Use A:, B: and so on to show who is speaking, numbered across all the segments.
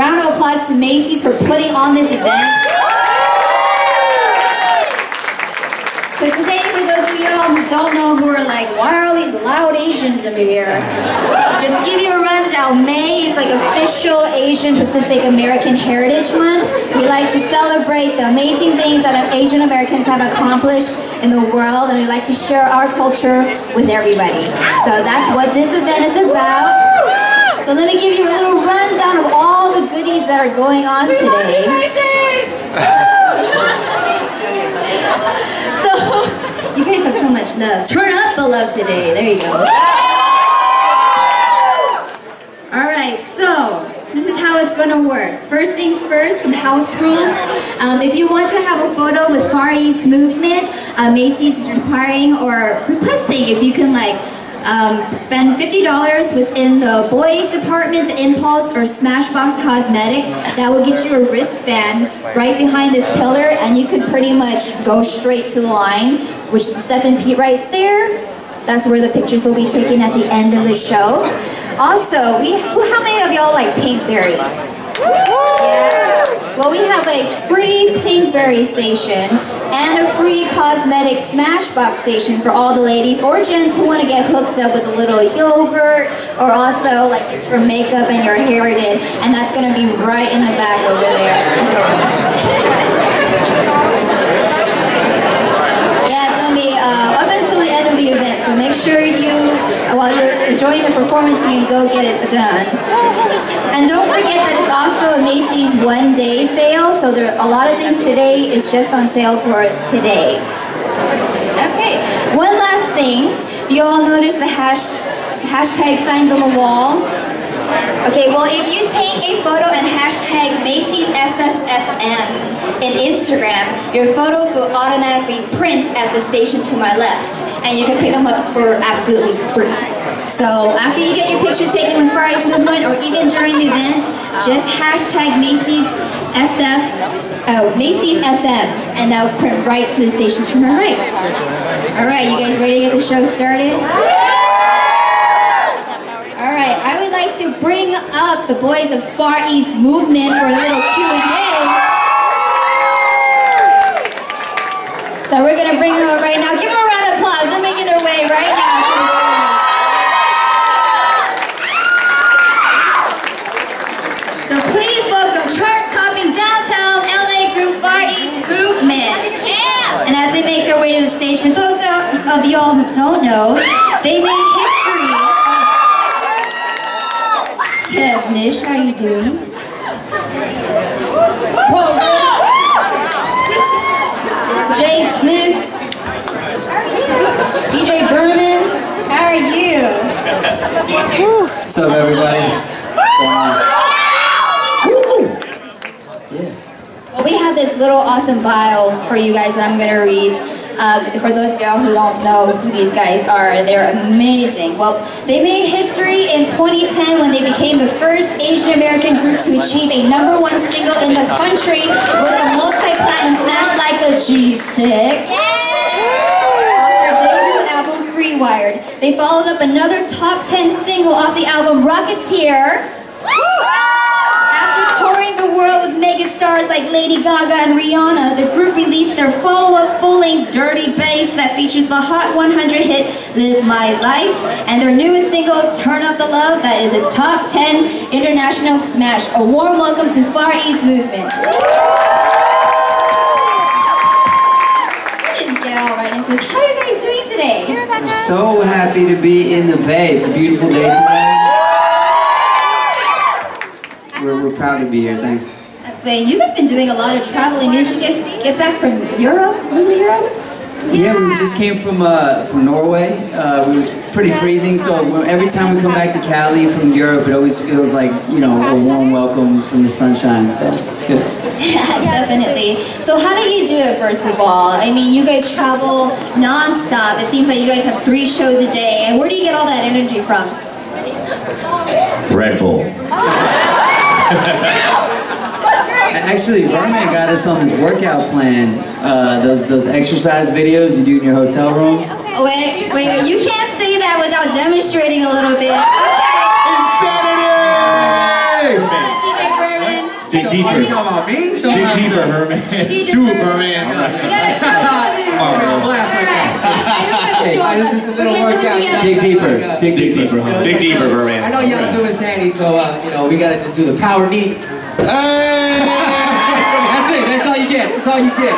A: round of applause to Macy's for putting on this event. So today, for those of y'all who don't know who are like, why are all these loud Asians over here? Just give you a rundown. May is like official Asian Pacific American Heritage Month. We like to celebrate the amazing things that Asian Americans have accomplished in the world, and we like to share our culture with everybody. So that's what this event is about. So let me give you a little rundown of all the goodies that are going on today. So, you guys have so much love. Turn up the love today. There you go. Alright, so this is how it's gonna work. First things first, some house rules. Um, if you want to have a photo with Far East Movement, uh, Macy's is requiring or requesting if you can like um, spend $50 within the boys department, the Impulse, or Smashbox Cosmetics. That will get you a wristband right behind this pillar, and you could pretty much go straight to the line, which is Steph and Pete right there. That's where the pictures will be taken at the end of the show. Also, we how many of y'all like Pinkberry? Well, we have a free Pinkberry station and a free cosmetic Smashbox station for all the ladies or gents who want to get hooked up with a little yogurt or also like get your makeup and your hair did, and that's going to be right in the back over there. Yeah, it's going to be uh, up until the end of the event, so make sure you, while you're enjoying the performance, you can go get it done. And don't forget that it's also a Macy's one day sale, so there are a lot of things today is just on sale for today. Okay, one last thing. You all notice the hash, hashtag signs on the wall? Okay, well if you take a photo and hashtag Macy's SFFM in Instagram, your photos will automatically print at the station to my left, and you can pick them up for absolutely free. So after you get your pictures taken with Far East Movement, or even during the event, just hashtag Macy's SF, oh, uh, Macy's FM, and that will print right to the stations to my right. All right, you guys ready to get the show started? All right, I would like to bring up the boys of Far East Movement for a little Q&A. So we're gonna bring them up right now. Give them a round of applause. They're making their way right now Far East Movement. And as they make their way to the stage, for those of y'all who don't know, they made history. Kev Nish, how you doing? J-Splif, DJ Virman, how are you?
B: What's up, everybody? What's going on? Yeah.
A: Well, we have this little awesome bio for you guys that I'm going to read. Um, for those of y'all who don't know who these guys are, they're amazing. Well, they made history in 2010 when they became the first Asian American group to achieve a number one single in the country with a multi-platinum smash like a G6. Off their debut album, Free Wired. They followed up another top 10 single off the album Rocketeer. World with megastars like Lady Gaga and Rihanna, the group released their follow-up full-length Dirty Bass that features the Hot 100 hit Live My Life and their newest single Turn Up the Love that is a top 10 international smash. A warm welcome to Far East Movement. Just into this. How are you guys doing today?
B: We're so happy to be in the Bay. It's a beautiful day today. We're, we're proud to be here. Thanks.
A: I'm saying you guys been doing a lot of traveling. Didn't you guys get back from Europe? Was it Europe?
B: Yeah, we just came from uh, from Norway. Uh, it was pretty freezing, so every time we come back to Cali from Europe, it always feels like you know a warm welcome from the sunshine. So it's good.
A: Yeah, definitely. So how do you do it, first of all? I mean, you guys travel non-stop. It seems like you guys have three shows a day. And where do you get all that energy from?
C: Red Bull.
B: Actually, Virman got us on this workout plan. Uh, those those exercise videos you do in your hotel rooms.
A: Oh, wait, wait, wait. You can't say that without demonstrating a little bit. Okay.
C: Insanity! deeper.
B: You talking about me? Show
C: Dig
B: me.
C: deeper, Herman.
A: DJ
D: Do it,
A: Virman.
D: Virman.
A: You gotta show us the moves.
C: on, bro.
A: Alright. I'm gonna put you on
B: Hey, this is a
A: We're
B: little
A: gonna do it
B: workout.
A: together.
B: Dig deeper. Dig
C: Dig deeper, huh?
D: Dig deeper, Virman.
B: I know y'all doing Sandy, so uh, you know we gotta just do the power knee. That's it. That's all you get. That's all you get.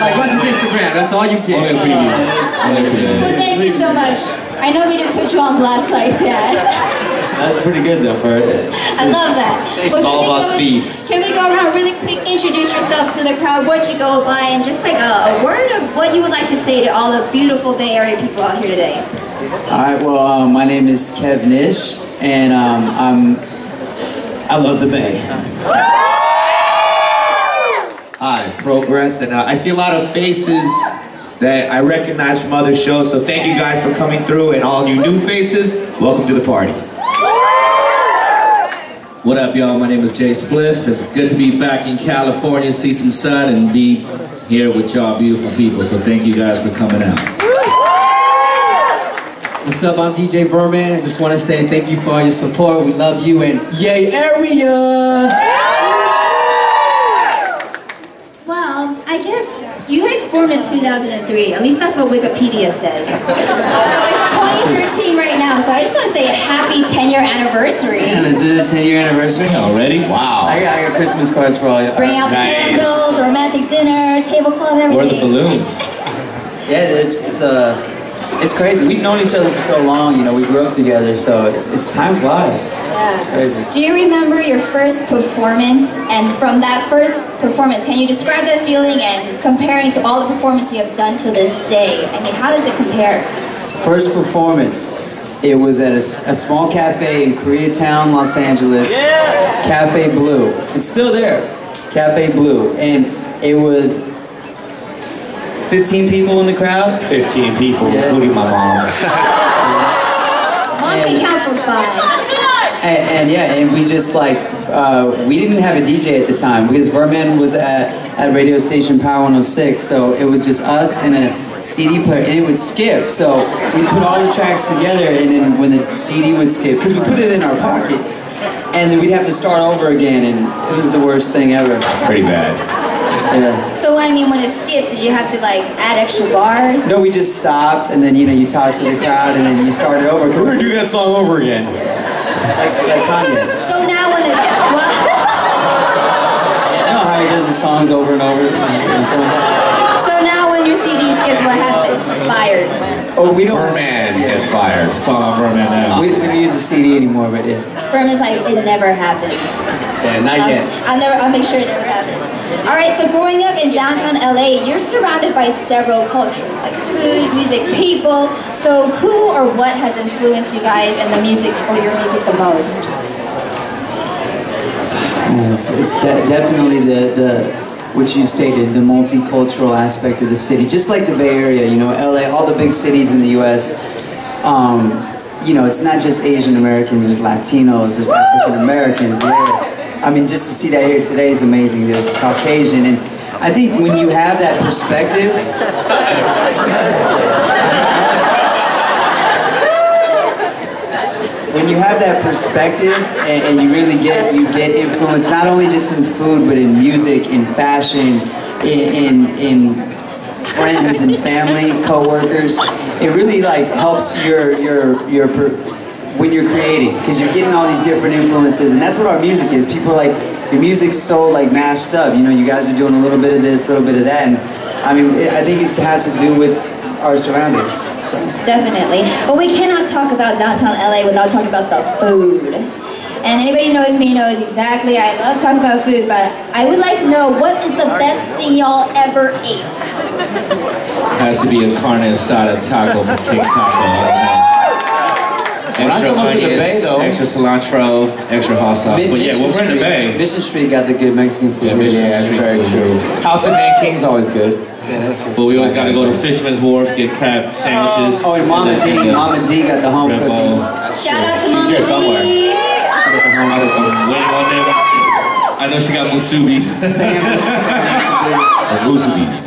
B: Like what's his Instagram? That's all you
C: Only
B: get.
C: a. Only a preview.
A: Well, thank you so much. I know we just put you on blast like that.
D: That's pretty good though for
A: I love that. Well,
D: It's all about
A: go-
D: speed.
A: Can we go around really quick, introduce yourselves to the crowd, what you go by, and just like a, a word of what you would like to say to all the beautiful Bay Area people out here today?
B: All right. Well, um, my name is Kev Nish, and um, I'm I love the Bay.
D: Hi, Prohgress, and uh, I see a lot of faces that I recognize from other shows. So thank you guys for coming through, and all you new faces, welcome to the party.
C: What up, y'all? My name is J-Splif. It's good to be back in California, see some sun, and be here with y'all beautiful people. So thank you guys for coming out.
B: What's up? I'm DJ Virman. I just want to say thank you for all your support. We love you and yay area!
A: I guess you guys formed in 2003. At least that's what Wikipedia says. so it's 2013 right now. So I just want to say happy 10 year anniversary.
B: And is it a 10 year anniversary?
C: Already?
D: Wow.
B: I got, I got Christmas cards for all you.
A: Bring out the
D: Nice.
A: candles, romantic dinner, tablecloth, everything.
C: Where are the balloons?
B: Yeah, it's it's uh, it's crazy. We've known each other for so long. You know, we grew up together, so it's time flies.
A: Yeah. Do you remember your first performance? And from that first performance, can you describe that feeling and comparing to all the performances you have done to this day? I mean, how does it compare?
B: First performance. It was at a small cafe in Koreatown, Los Angeles. Yeah. Cafe Blue. It's still there. Cafe Blue, and it was 15 people in the crowd.
D: 15 people,
B: Yeah.
D: including my mom.
A: Mom can count for five.
B: And, and yeah, and we just like uh, we didn't have a DJ at the time because Virman was at, at radio station Power 106, so it was just us and a CD player, and it would skip. So we put all the tracks together, and then when the CD would skip, because we put it in our pocket, and then we'd have to start over again, and it was the worst thing ever.
D: Pretty bad.
B: Yeah.
A: So what I mean, when it skipped, did you have to like add extra bars?
B: No, we just stopped, and then you know you talk to the crowd, and then you started over.
D: We're gonna do that song over again.
B: like, like Kanye.
A: So now when it's well,
B: You know how he does the songs over and over. And so,
A: so now when your CD skips, what happens? Fired.
B: oh, we don't.
D: Virman gets fired.
C: It's all on Virman now.
B: We, we don't use the CD anymore, but yeah.
A: Firm is like it never happened.
B: Yeah, not
A: I'll,
B: yet.
A: I'll never. I'll make sure it never happens. All right. So growing up in downtown LA, you're surrounded by several cultures like food, music, people. So who or what has influenced you guys and the music or your music the most?
B: Yeah, It's, de- definitely the, the what you stated, the multicultural aspect of the city. Just like the Bay Area, you know, LA, all the big cities in the U.S. Um, you know, it's not just Asian Americans. There's Latinos. There's African Americans. Yeah. I mean, just to see that here today is amazing. There's Caucasian, and I think when you have that perspective, when you have that perspective and, and you really get you get influence not only just in food but in music, in fashion, in in, in friends and family, co-workers, it really like helps your your your when you're creating because you're getting all these different influences and that's what our music is. People are like your music's so like mashed up. You know, you guys are doing a little bit of this, a little bit of that, and I mean, it, I think it has to do with our surroundings. So.
A: Definitely. well we cannot talk about downtown LA without talking about the food. And anybody who knows me knows exactly I love talking about food, but I would like to know what is the best thing y'all ever ate?
C: It Has to be a carne asada taco from King Taco.
D: When I
C: Extra
D: come up to the
C: onions,
D: Bay, though-
C: extra cilantro, extra hot sauce. But yeah, when we're in the Bay,
B: Mission Street got the good Mexican food.
C: Yeah, Mission
D: Yeah, that's
C: Street
D: very true. House of Nanking's always good.
B: Yeah, that's good.
C: but we always got to go to Fisherman's Wharf, get crab sandwiches.
B: Oh, and Mama
C: then,
B: D, Mama D got the home
C: Red
B: cooking.
A: Shout out to
C: She's
A: Mama
C: here somewhere.
A: D.
B: She got the home
C: I was
B: cooking.
C: waiting on them. I know she got musubis.
D: Musubis.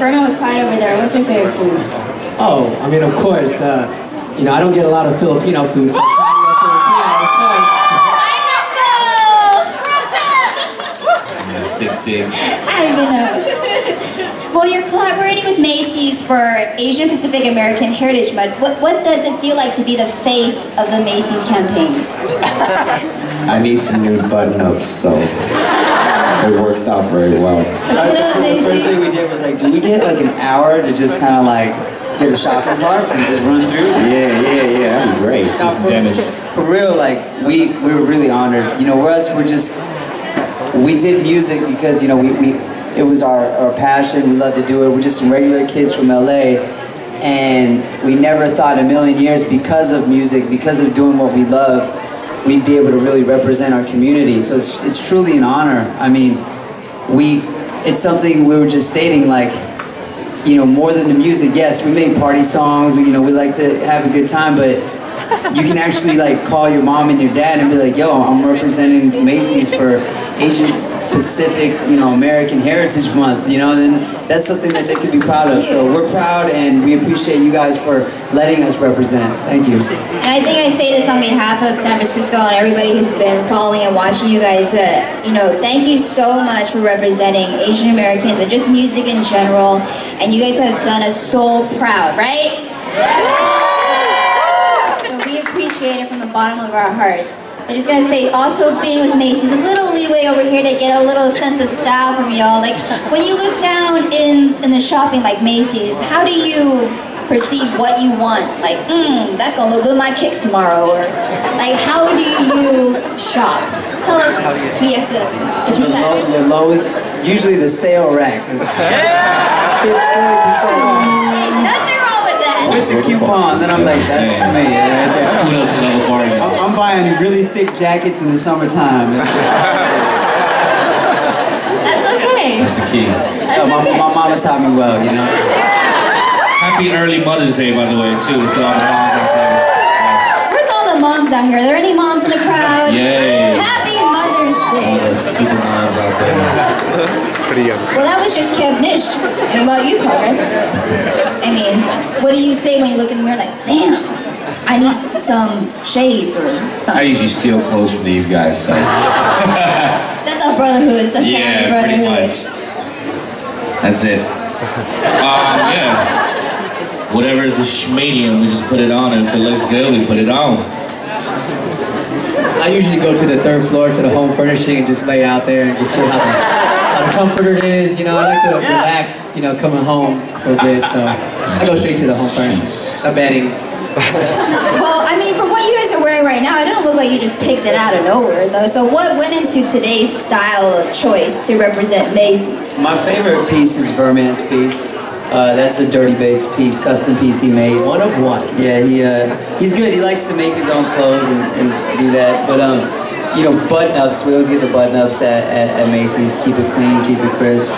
A: Virman was quiet over there. What's your favorite food?
E: Oh, I mean, of course. Uh, you know, I don't get a lot of Filipino food. So I'm trying to go Filipino, of course.
A: I don't even know. well, you're collaborating with Macy's for Asian Pacific American Heritage Month. What, what does it feel like to be the face of the Macy's campaign?
F: I need some new button-ups, so it works out very well.
B: The first thing we did was like, do we get like an hour to just kind of like get a shopping cart and just run through?
F: Yeah, yeah, yeah, that'd be great.
B: No, for, for real, like we we were really honored. You know, we're us. We're just we did music because you know we, we it was our, our passion. We love to do it. We're just some regular kids from LA, and we never thought a million years because of music, because of doing what we love, we'd be able to really represent our community. So it's it's truly an honor. I mean, we it's something we were just stating like you know, more than the music, yes, we make party songs, you know, we like to have a good time, but you can actually like call your mom and your dad and be like, yo, I'm representing Macy's for Asian Pacific, you know, American Heritage Month, you know, then that's something that they could be proud of. So we're proud and we appreciate you guys for letting us represent. Thank you.
A: And I think I say this on behalf of San Francisco and everybody who's been following and watching you guys, but you know, thank you so much for representing Asian Americans and just music in general. And you guys have done us so proud, right? So we appreciate it from the bottom of our hearts. I just gotta say, also being with Macy's, a little leeway over here to get a little sense of style from y'all. Like, when you look down in, in the shopping like Macy's, how do you perceive what you want? Like, mmm, that's gonna look good in my kicks tomorrow. Or, like, how do you shop? Tell us, we have to
B: The,
A: introduce
B: low, the lowest, usually the sale rack.
A: Hey, nothing wrong with that.
B: With the coupon, then I'm like, that's for me. right there.
C: Who doesn't love a bargain?
B: I'm I'm buying really thick jackets in the summertime. It's-
A: That's okay.
C: That's the key.
A: That's
B: my,
A: okay.
B: my mama taught me well, you know.
C: Happy early Mother's Day, by the way, too, to all the moms out there.
A: Where's all the moms out here? Are there any moms in the crowd?
C: Yay.
A: Happy Mother's Day.
C: All the super moms out there. Pretty young.
A: Well, that was just Kev Nish. And about you, Prohgress? I mean, what do you say when you look in the mirror like, damn, I need some shades or something.
F: I usually steal clothes from these guys, so.
A: That's our brotherhood. It's a family
F: Yeah, pretty
A: brotherhood.
F: much. That's it.
C: Um, yeah. Whatever is the schmedium, we just put it on, and if it looks good, we put it on.
E: I usually go to the third floor to the home furnishing and just lay out there and just see how the, how the comforter is. You know, I like to relax, you know, coming home for a bit. So I go straight to the home furnishing. No bedding.
A: Well, I mean, from what you guys are wearing right now, it doesn't look like you just picked it out of nowhere, though. So what went into today's style of choice to represent Macy's?
B: My favorite piece is Virman's piece. Uh, that's a dirty bass piece, custom piece he made.
E: One of one.
B: Yeah, he uh, he's good. He likes to make his own clothes and, and do that. But um, you know, button ups. We always get the button ups at, at, at Macy's. Keep it clean, keep it crisp.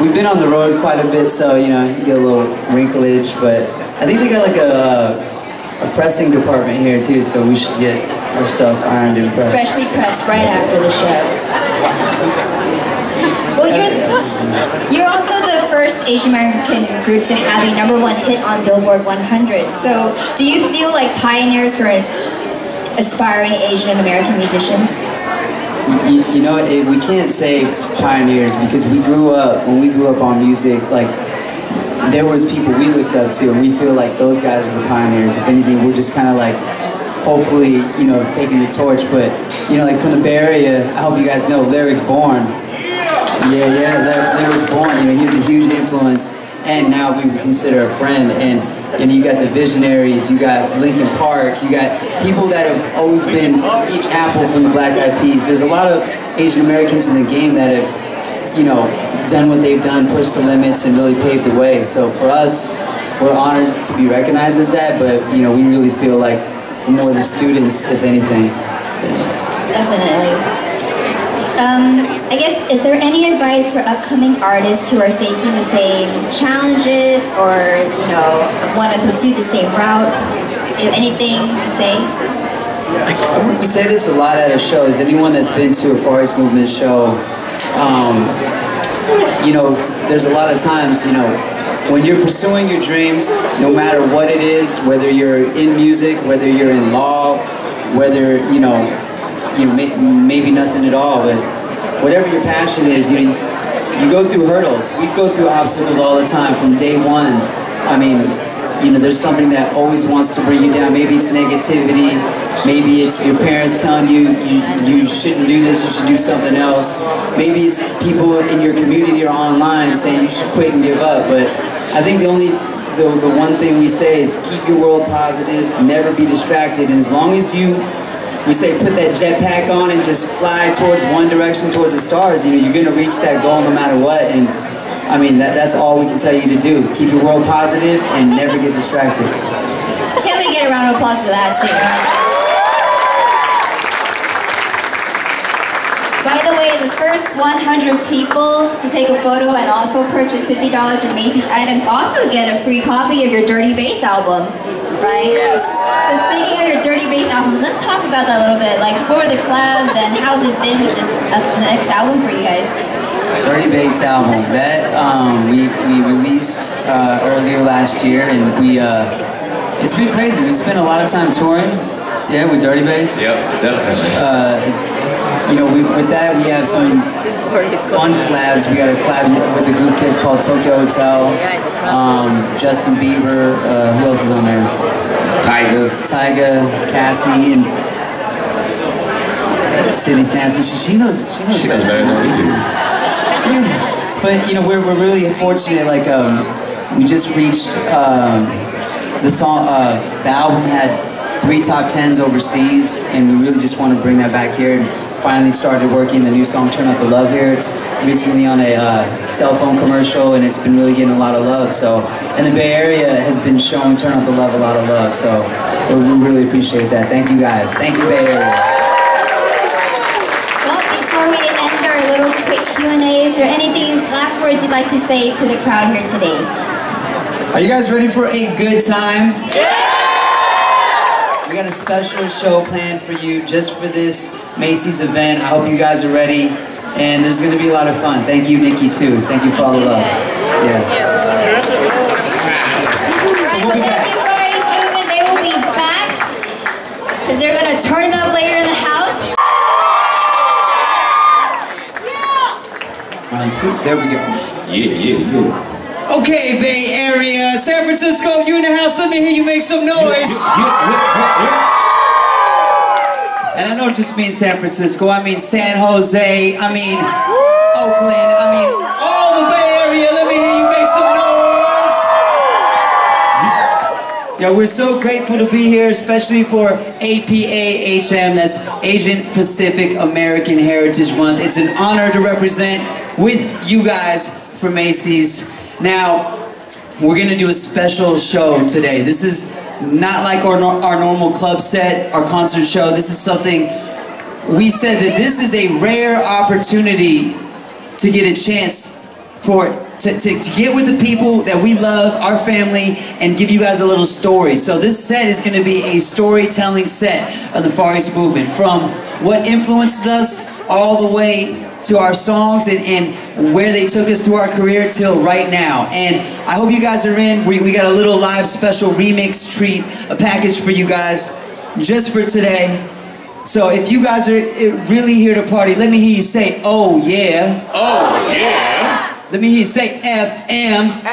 B: We've been on the road quite a bit, so you know, you get a little wrinklage. But I think they got like a a pressing department here too, so we should get our stuff ironed and pressed.
A: Freshly pressed right after the show. Well, you're, you're also the first Asian American group to have a number one hit on Billboard 100. So, do you feel like pioneers for aspiring Asian American musicians?
B: You, you know, it, we can't say pioneers because we grew up, when we grew up on music, like, there was people we looked up to and we feel like those guys are the pioneers. If anything, we're just kind of like, hopefully, you know, taking the torch. But, you know, like from the Bay Area, I hope you guys know, Lyrics Born. Yeah, yeah, Lyrics Born, you know, he was a huge influence and now we would consider a friend. And, and you got the visionaries, you got Linkin Park, you got people that have always been Apple from the Black Eyed Peas. There's a lot of Asian Americans in the game that have, you know, done what they've done, pushed the limits, and really paved the way. So for us, we're honored to be recognized as that, but you know, we really feel like more the students, if anything.
A: Definitely. Um, I guess, is there any advice for upcoming artists who are facing the same challenges or, you know, want to pursue the same route? Do you have anything to say?
B: We say this a lot at our shows. Anyone that's been to a Far East Movement show, um, you know, there's a lot of times, you know, when you're pursuing your dreams, no matter what it is, whether you're in music, whether you're in law, whether, you know, you may, maybe nothing at all, but whatever your passion is, you you go through hurdles. We go through obstacles all the time from day one. I mean, you know, there's something that always wants to bring you down. Maybe it's negativity. Maybe it's your parents telling you, you you shouldn't do this, you should do something else. Maybe it's people in your community or online saying you should quit and give up. But I think the only the, the one thing we say is keep your world positive, never be distracted, and as long as you we say put that jetpack on and just fly towards one direction, towards the stars, you know, you're gonna reach that goal no matter what. And I mean, that, that's all we can tell you to do. Keep your world positive and never get distracted.
A: Can we get a round of applause for that statement? By the way, the first 100 people to take a photo and also purchase $50 in Macy's items also get a free copy of your Dirty Bass album, right?
B: Yes.
A: So speaking of your Dirty Bass album, let's talk about that a little bit. Like, what were the clubs and how's it been with this uh, next album for you guys?
B: Dirty Bass album. That um, we we released uh, earlier last year, and we uh, it's been crazy. We spent a lot of time touring. Yeah, with Dirty Bass.
D: Yep, definitely.
B: Uh, it's you know we, with that we have some fun collabs. We got a collab with a group kid called Tokio Hotel. Um, Justin Bieber. Uh, who else is on there?
D: Tyga.
B: Tyga, Cassie, and Sidney Samson. She, she knows. She knows,
D: She knows better than we do.
B: But you know, we're, we're really fortunate. Like, um, we just reached um, the song. Uh, the album had three top tens overseas, and we really just want to bring that back here. And finally started working the new song "Turn Up the Love" here. It's recently on a uh, cell phone commercial, and it's been really getting a lot of love. So, and the Bay Area has been showing "Turn Up the Love" a lot of love. So, we we really appreciate that. Thank you guys. Thank you, Bay Area.
A: Well, before we end our little quick Q&A, is there anything, last words you'd like to say to the crowd here today?
B: Are you guys ready for a good time? Yeah! We got a special show planned for you just for this Macy's event. I hope you guys are ready. And there's gonna be a lot of fun. Thank you, Nicki, too. Thank you for all the love. Yeah.
A: Alright,
B: we'll
A: but
B: be
A: thank
B: back.
A: you for Ace Movement. They will be back because they're gonna turn up later in the house.
B: Two. There we go.
D: Yeah, yeah, yeah.
B: Okay, Bay Area, San Francisco, you in the house, let me hear you make some noise. And I don't just mean San Francisco, I mean San Jose, I mean Oakland, I mean all the Bay Area, let me hear you make some noise. Yeah, we're so grateful to be here, especially for APAHM, that's Asian Pacific American Heritage Month. It's an honor to represent with you guys for Macy's. Now, we're gonna do a special show today. This is not like our, our normal club set, our concert show. This is something we said that this is a rare opportunity to get a chance for to, to, to get with the people that we love, our family, and give you guys a little story. So this set is going to be a storytelling set of the Far East movement, from what influences us all the way to our songs and, and where they took us through our career till right now. And I hope you guys are in. We, we got a little live special remix treat, a package for you guys just for today. So if you guys are uh, really here to party, let me hear you say, oh yeah.
D: Oh, yeah.
B: Let me hear you say FM.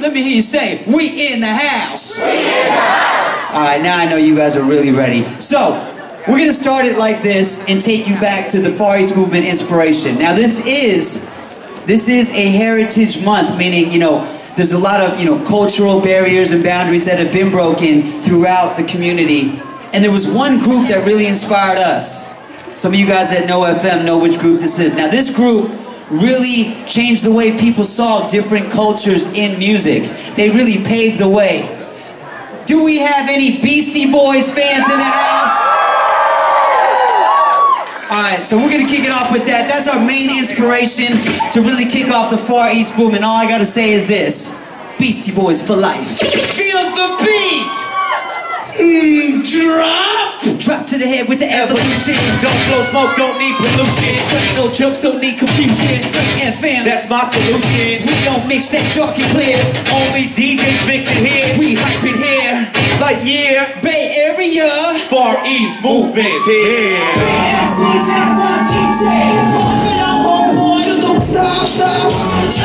B: Let me hear you say, we in the house. We in the house. All right, now I know you guys are really ready. So, we're gonna start it like this and take you back to the Far East Movement inspiration. Now this is, this is a heritage month, meaning, you know, there's a lot of, you know, cultural barriers and boundaries that have been broken throughout the community. And there was one group that really inspired us. Some of you guys that know FM know which group this is. Now this group really changed the way people saw different cultures in music. They really paved the way. Do we have any Beastie Boys fans in the house? Alright, so we're gonna kick it off with that. That's our main inspiration to really kick off the Far East boom. And all I gotta say is this Beastie Boys for life.
D: Feel the beat. Mm, drop.
B: Drop to the head with the evolution.
D: Don't blow smoke, don't need pollution.
B: No jokes, don't need confusion. Straight FM.
D: That's my solution.
B: we don't mix that dark and clear.
D: Only DJs mix it here.
B: We hype it here.
D: Like yeah.
B: Bay Area.
D: Far East movement here.
G: stop, stop. So what you, what you, what you want? Let me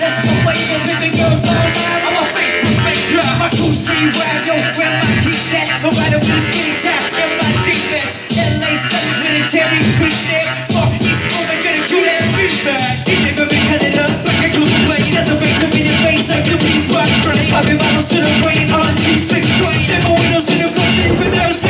H: that's my way. I'm living girls My crew see ride, yo, where my keys at? No matter a skinny tap, and my G-Mesh. LA studies with a cherry twist there. Fuck East Roman, gonna do that beat back. DJ Rubin, cut it up, like a cool play. Let the up in your face, like the beats rock train. I've been bottles to the brain, on a G6 plane. Demo windows in the club, so you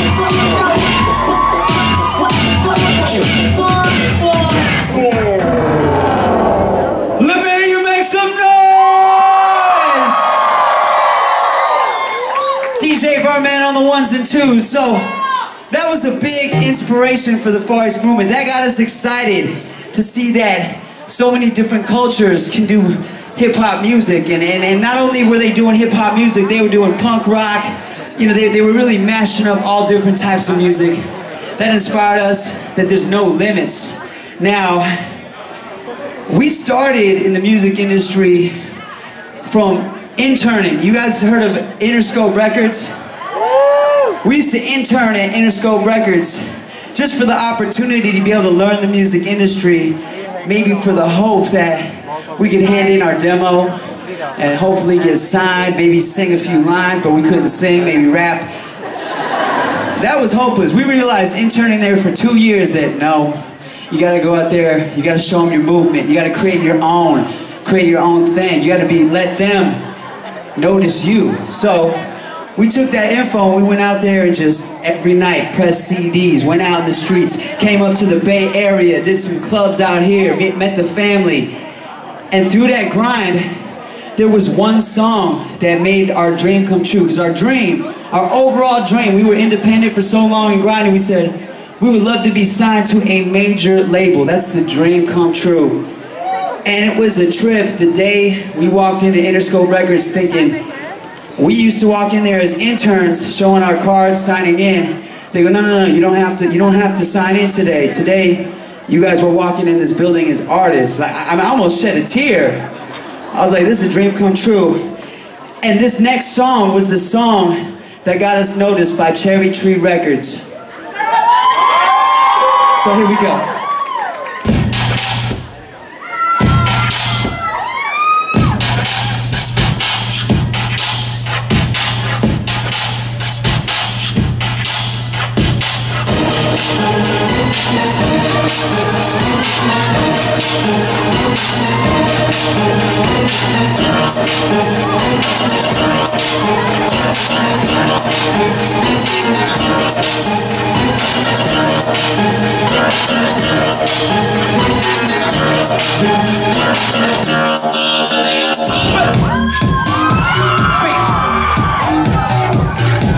G: So
B: that was a big inspiration for the Far East movement. That got us excited to see that so many different cultures can do hip hop music. And, and, and not only were they doing hip hop music, they were doing punk rock. You know, they, they were really mashing up all different types of music. That inspired us that there's no limits. Now, we started in the music industry from interning. You guys heard of Interscope Records? We used to intern at Interscope Records just for the opportunity to be able to learn the music industry, maybe for the hope that we could hand in our demo and hopefully get signed, maybe sing a few lines, but we couldn't sing, maybe rap. That was hopeless. We realized interning there for two years that no, you gotta go out there, you gotta show them your movement, you gotta create your own, create your own thing. You gotta be, let them notice you. So we took that info and we went out there and just every night pressed CDs, went out in the streets, came up to the Bay Area, did some clubs out here, met, the family. And through that grind, there was one song that made our dream come true. Because our dream, our overall dream, we were independent for so long and grinding, we said, we would love to be signed to a major label. That's the dream come true. And it was a trip the day we walked into Interscope Records thinking, we used to walk in there as interns, showing our cards, signing in. They go, no, no, no, you don't have to, you don't have to sign in today. Today, you guys were walking in this building as artists. Like, I, I almost shed a tear. I was like, this is a dream come true. And this next song was the song that got us noticed by Cherry Tree Records. So here we go.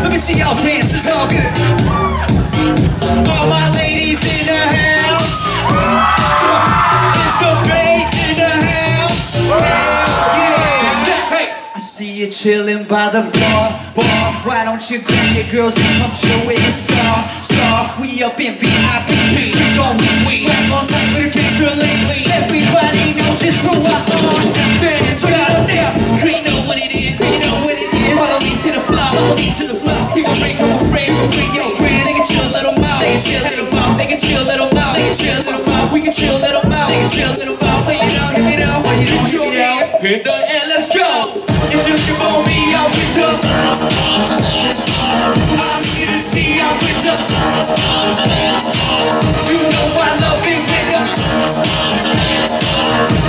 B: Let me see y'all dance, it's all good. All my ladies in the house. In the house. See you chilling by the bar, bar. Why don't you grab your girls and come chill with a star, star? We up in VIP, drinks all we we. Swag on tight with a gangster link. Everybody know just who I am. Man, put it up there. You know what it is. You know what it is. Follow me to the floor. Follow me to the floor. Keep a break, come afraid. Bring your friends. They can chill, little can chill, little can chill, little mouth. We can chill, little can chill, little mouth. Play it hit it you don't it the and let's go. If you for me, get up. I'm to see get up. You know I love big nigga.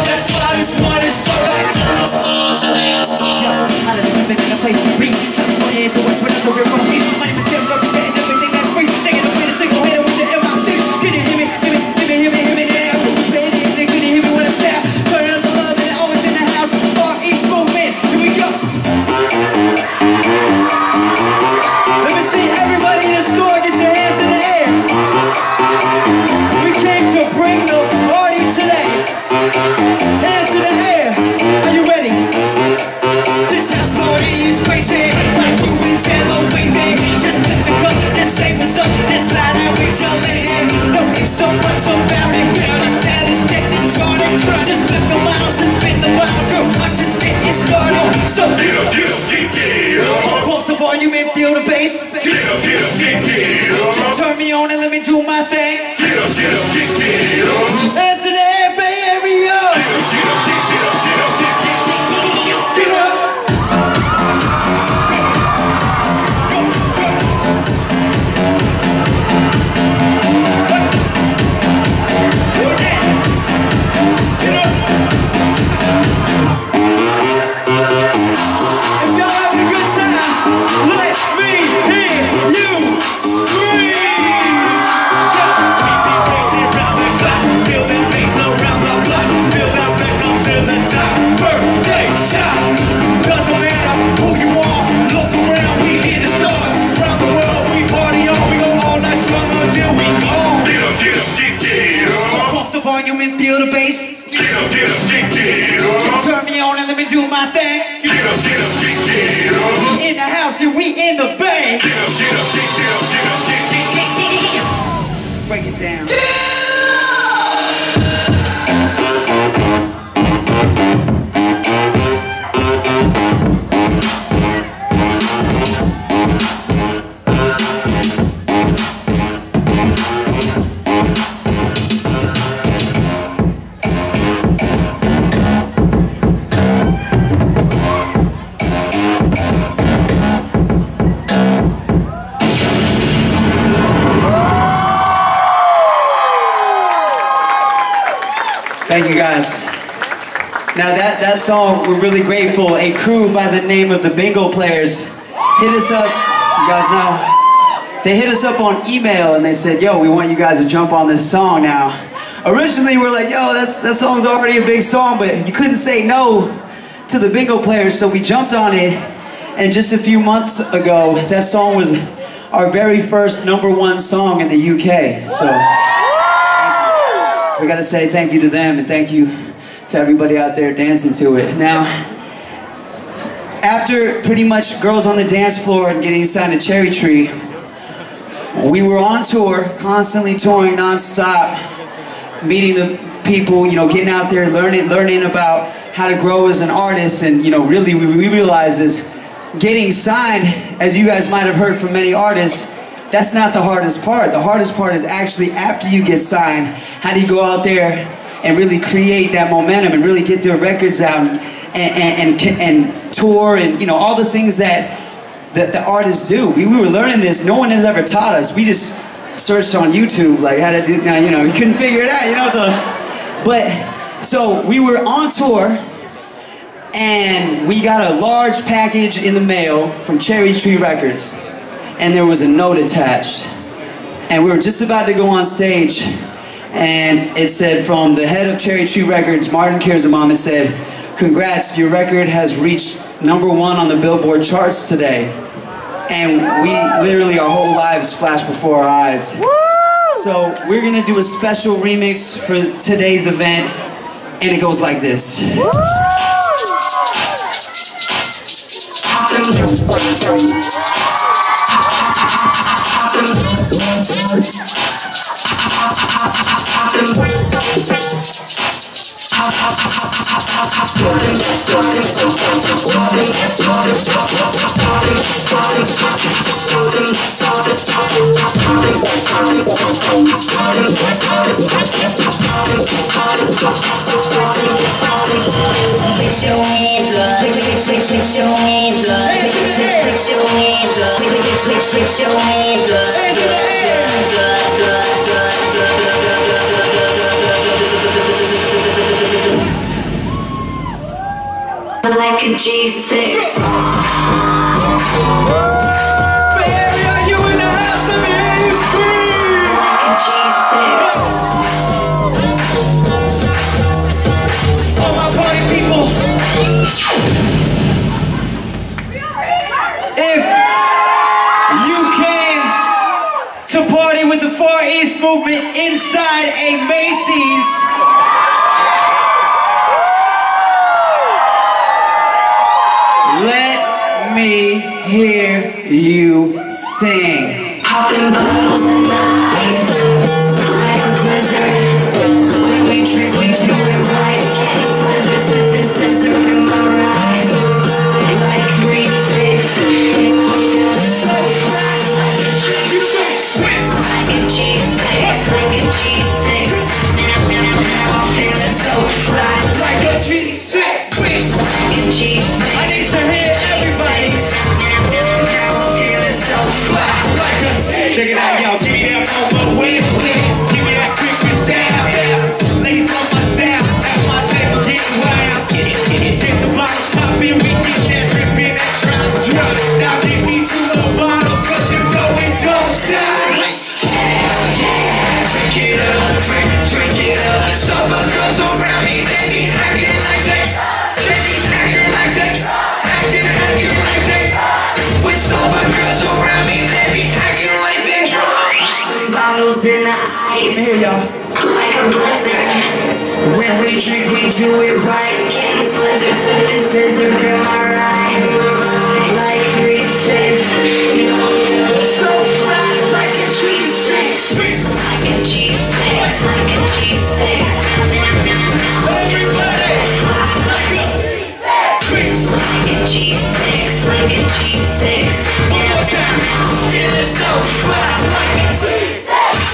B: That's why this one is for I in a place to be. California, the West, where I know you're. Feel the bass.
I: Get up, get up, get, get up.
B: Turn me on and let me do my thing.
I: Get up, get up, get, get up.
B: In the house and we in the bay.
I: Get up, get up, get, get up, get up, get, get, get, get.
B: Break it down.
J: Thank song, we're really grateful. A crew by the name of the Bingo Players hit us up. You guys know. They hit us up on email and they said, yo, we want you guys to jump on this song now. Originally, we are like, yo, that's, that song's already a big song, but you couldn't say no to the Bingo Players, so we jumped on it. And just a few months ago, that song was our very first number one song in the UK. So we gotta say thank you to them and thank you to everybody out there dancing to it. Now, after pretty much girls on the dance floor and getting signed to Cherry Tree, we were on tour, constantly touring nonstop, meeting the people, you know, getting out there, learning, learning about how to grow as an artist, and you know, really, we, we realized is getting signed, as you guys might have heard from many artists, that's not the hardest part. The hardest part is actually after you get signed, how do you go out there and really create that momentum and really get their records out and, and, and, and tour and you know all the things that that the artists do. We, we were learning this. No one has ever taught us. We just searched on YouTube like how to do. Now you know you couldn't figure it out. You know so. But so we were on tour, and we got a large package in the mail from Cherry Tree Records, and there was a note attached. And we were just about to go on stage,
H: and it said from the head of Cherry Tree Records, Martin Kierszenbaum, it said, congrats, your record has reached number one on the Billboard charts today. And we literally, our whole lives flashed before our eyes. So we're gonna do a special remix for today's event, and it goes like this.
K: Shake your hands
B: up, good, good, good, good, good. like
K: a G6.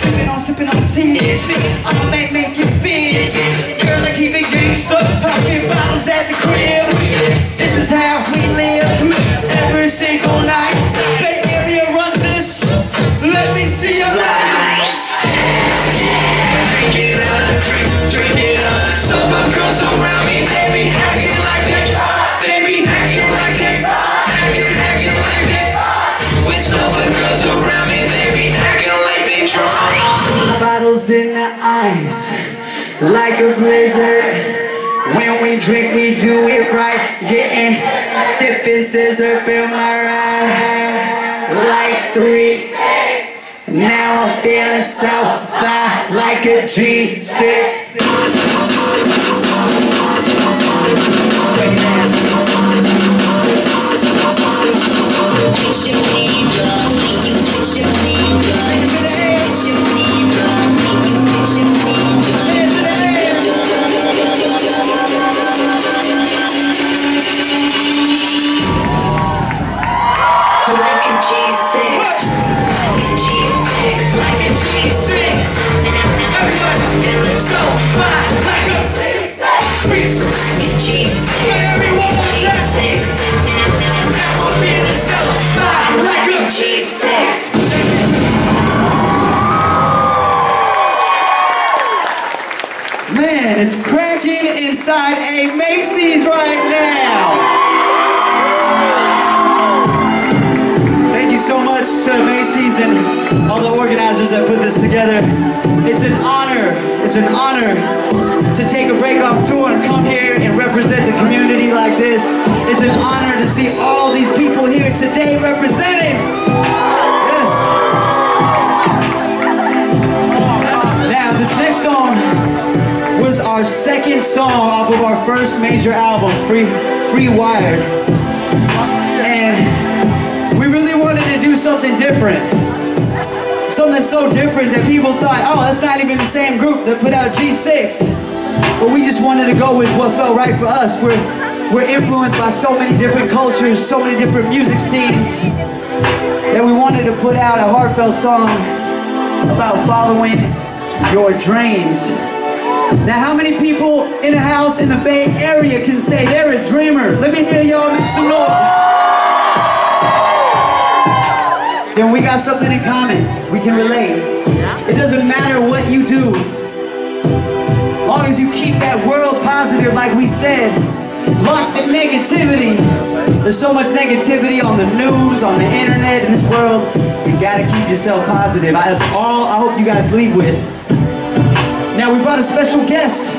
B: Sipping on, sipping on. I'ma make, make it. Girl, I keep it popping bottles at the crib. This is how we live every single night. Bay Area runs this. Let me see your light. like a blizzard. When we drink, we do it right. Getting sipping scissor in my ride. Like three. Now I'm feeling so fly like a G6. it's cracking inside a Macy's right now. Thank you so much to Macy's and all the organizers that put this together. It's an honor, it's an honor to take a break off tour and come here and represent the community like this. It's an honor to see all these people here today represented. Yes. Now, this next song was our second song off of our first major album, Free, Free Wired. And we really wanted to do something different. Something so different that people thought, oh, that's not even the same group that put out G6. But we just wanted to go with what felt right for us. We're, we're influenced by so many different cultures, so many different music scenes, that we wanted to put out a heartfelt song about following your dreams. Now, how many people in a house in the Bay Area can say they're a dreamer? Let me hear y'all make some noise. Then we got something in common. We can relate. It doesn't matter what you do. Long as you keep that world positive, like we said, block the negativity. There's so much negativity on the news, on the internet, in this world. You gotta keep yourself positive. That's all I hope you guys leave with. Now we brought a special guest.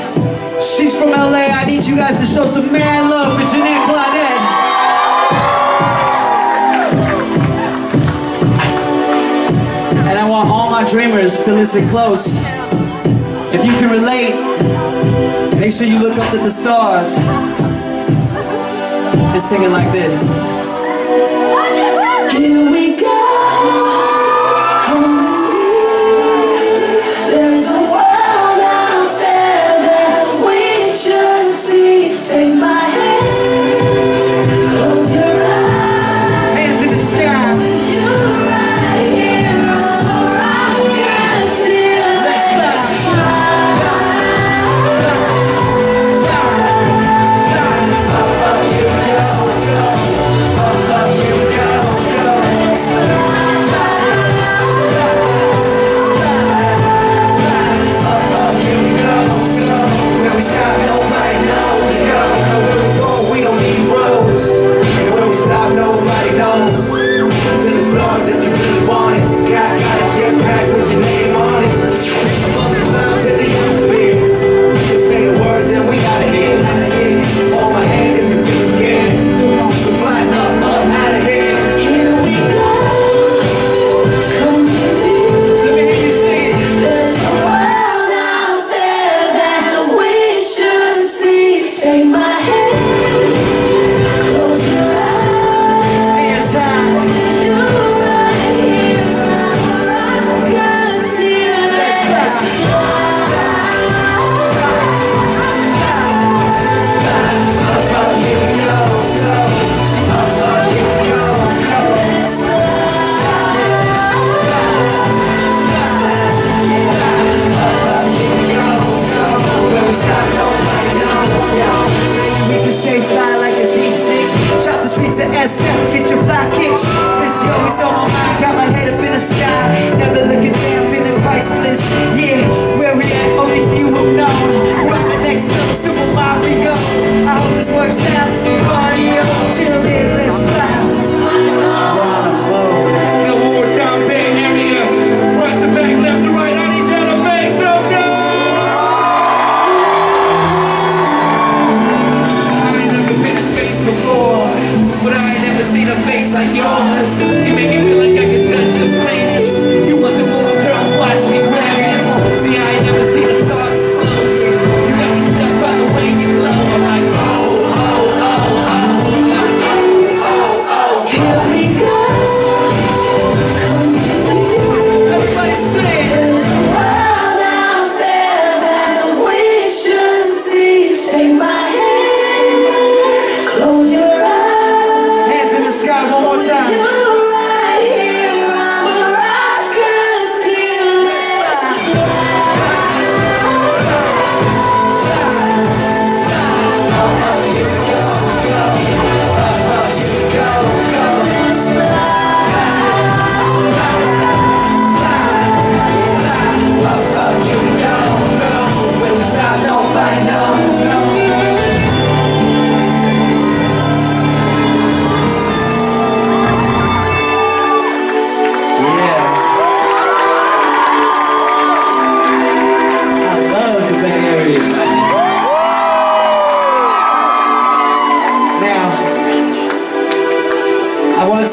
B: She's from LA. I need you guys to show some mad love for Jeanette Claudette. And I want all my dreamers to listen close. If you can relate, make sure you look up at the stars and sing it like this.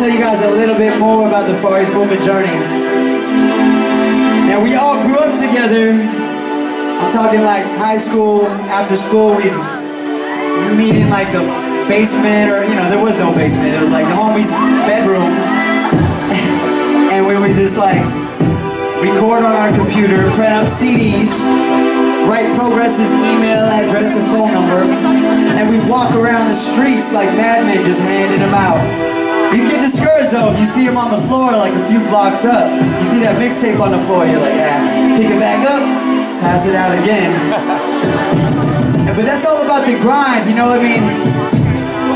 K: Guys a little bit more about the Far East Movement journey. Now we all grew up together. I'm talking like high school, after school, we meet in like the basement or you know there was no basement. It was like the homie's bedroom, and we would just like record on our computer, print up CDs, write Prohgress's email address and phone number, and we'd walk around the streets like madmen just handing them out. You get discouraged though if you see them on the floor like a few blocks up. You see that mixtape on the floor, you're like, ah, pick it back up, pass it out again. but that's all about the grind, you know what I mean?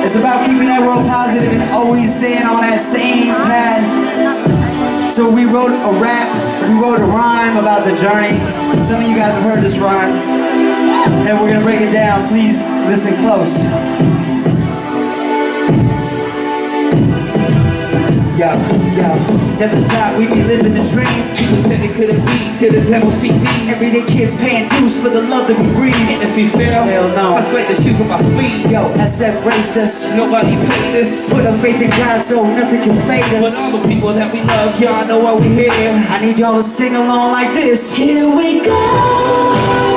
K: It's about keeping that world positive and always staying on that same path. So we wrote a rap, we wrote a rhyme about the journey. Some of you guys have heard this rhyme. And we're gonna break it down. Please listen close. Yo, yo, never thought we'd be living the dream.
G: People said it couldn't be till the demo CD.
K: Everyday kids paying dues for the love that we breathe.
G: And if we fail,
K: Hell no.
G: I slate the shoes on my feet.
K: Yo, SF raised us.
G: Nobody paid us.
K: Put our faith in God so nothing can fade
G: But all the people that we love, y'all know why we here.
K: I need y'all to sing along like this.
B: Here we go.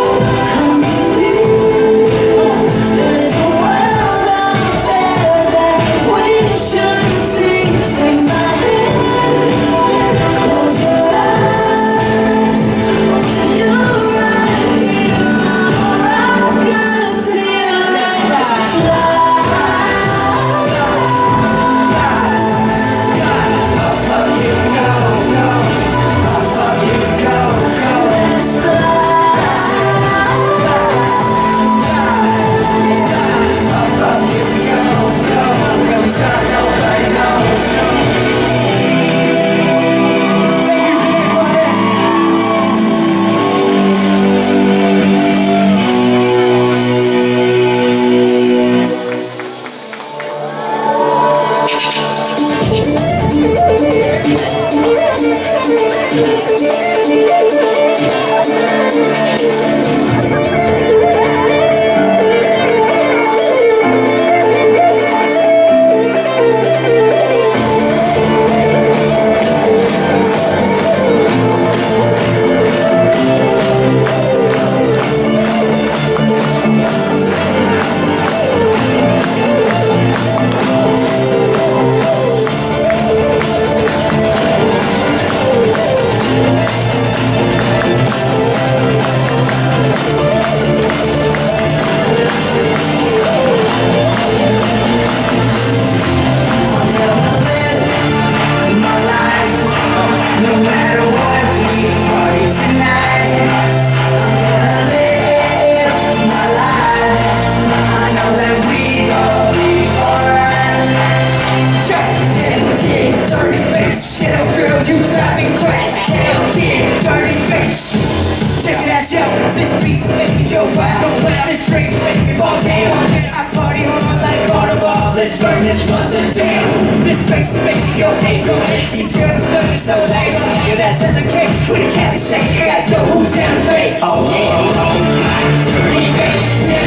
G: Burn this mother down. This space make your hit these girls are so late. Yeah, that's in the cake with a cat shake. Got the who's down fake. Oh yeah, oh my dirty face. Yeah,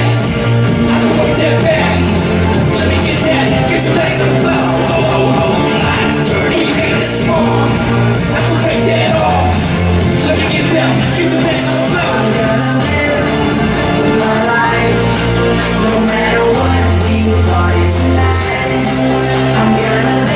G: I can work that back. Let me get that. Get your legs on the floor. Oh oh oh my dirty face. I can take that off. Let me get that. Get your legs on the floor.
B: my life, no matter I'm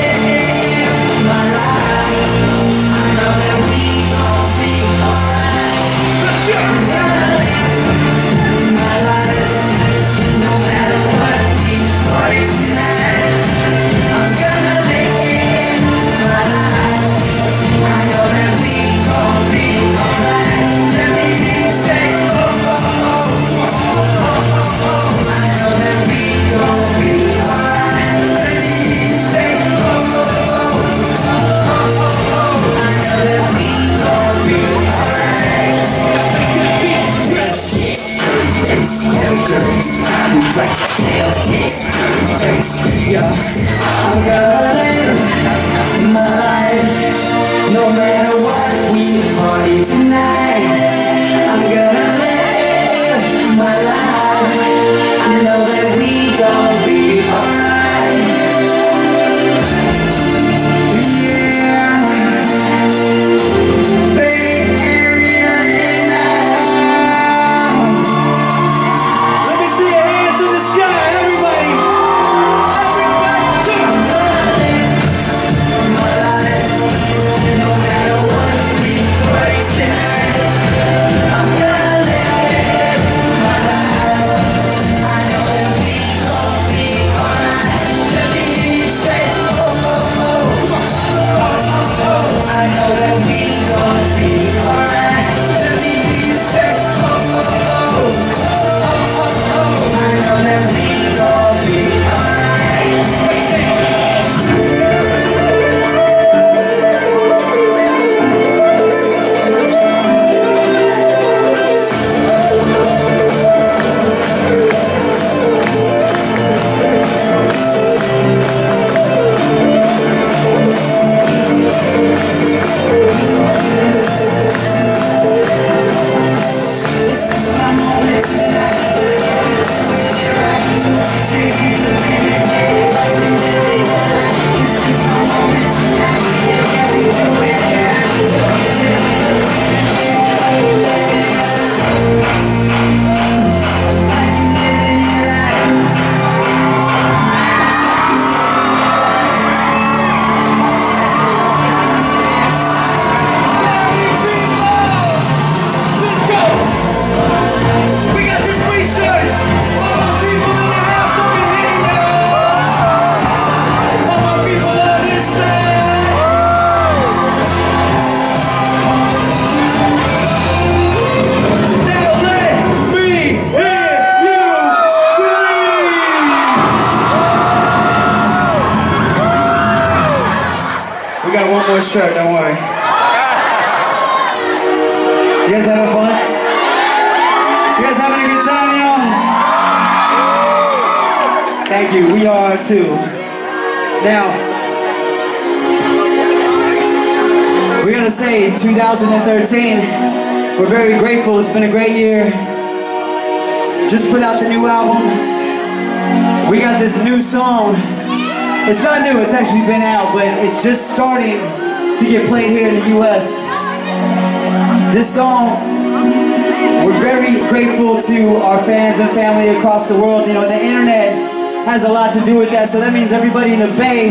K: shirt, don't worry. You guys having fun? You guys having a good time, y'all? Thank you, we are too. Now, we gotta say, 2013, we're very grateful. It's been a great year. Just put out the new album. We got this new song. It's not new, it's actually been out, but it's just starting to get played here in the US. This song, we're very grateful to our fans and family across the world. You know, the internet has a lot to do with that, so that means everybody in the Bay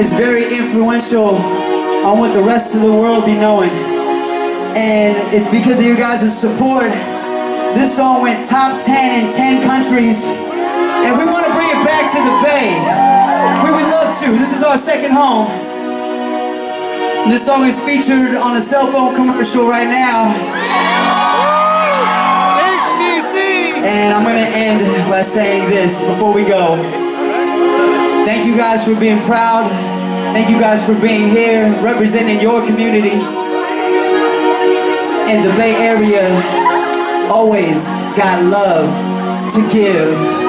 K: is very influential on what the rest of the world be knowing. And it's because of you guys' support. This song went top 10 in 10 countries, and we want to bring it back to the Bay. We would love to. This is our second home. This song is featured on a cell phone commercial right now. HTC! And I'm gonna end by saying this before we go. Thank you guys for being proud. Thank you guys for being here, representing your community. And the Bay Area always got love to give.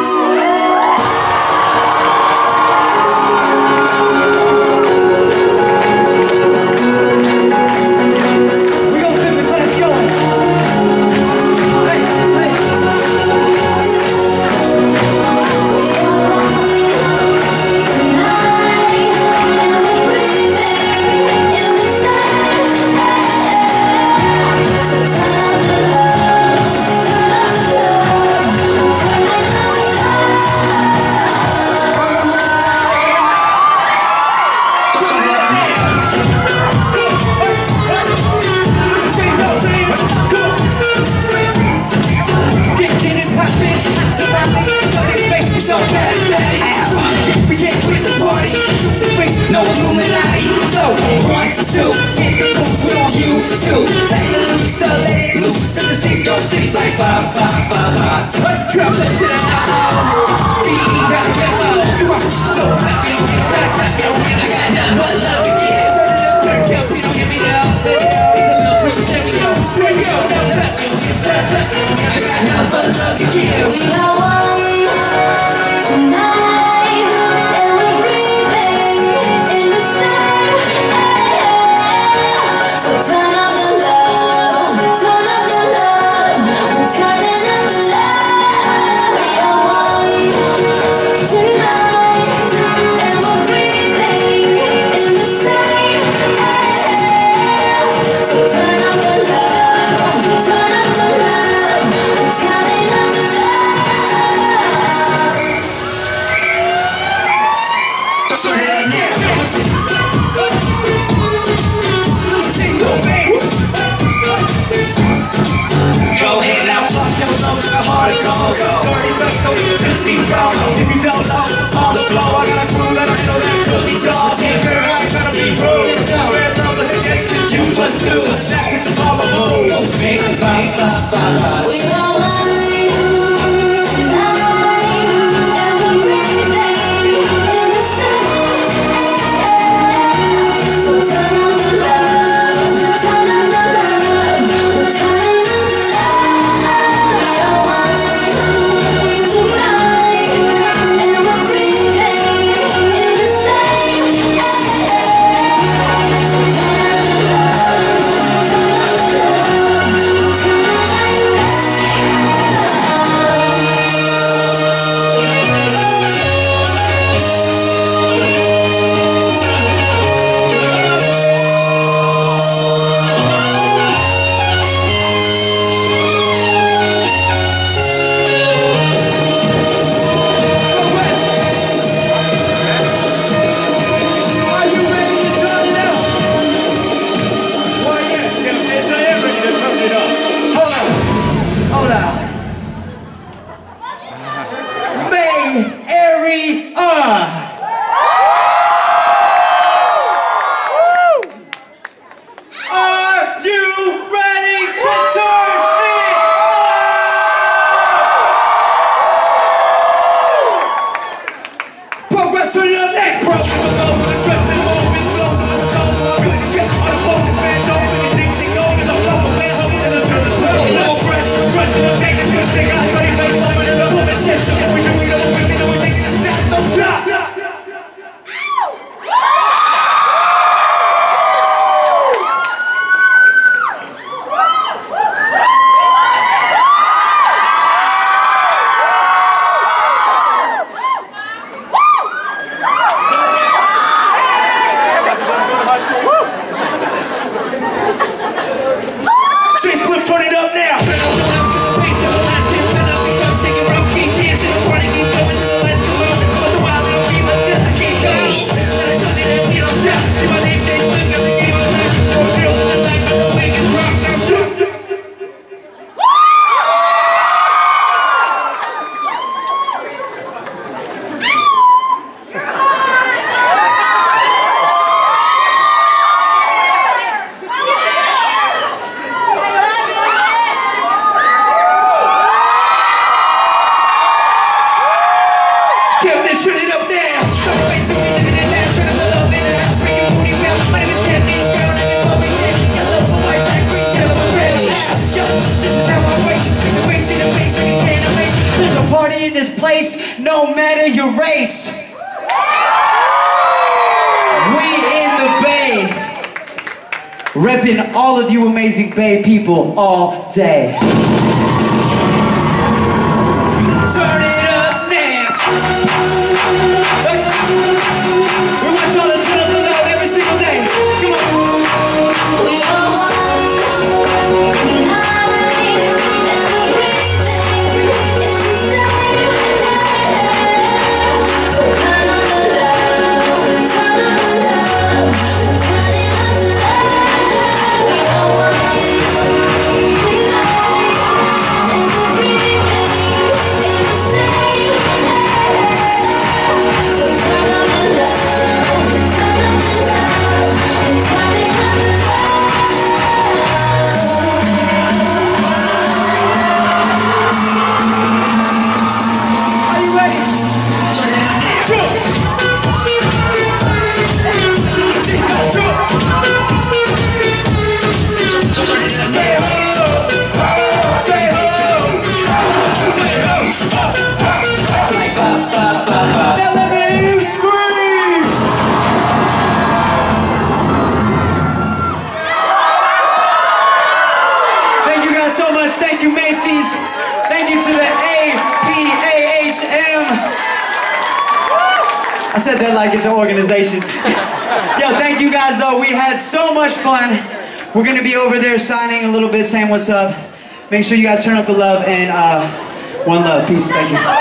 H: up.
A: Make sure you guys turn up the love and uh, one love. Peace. Thank you.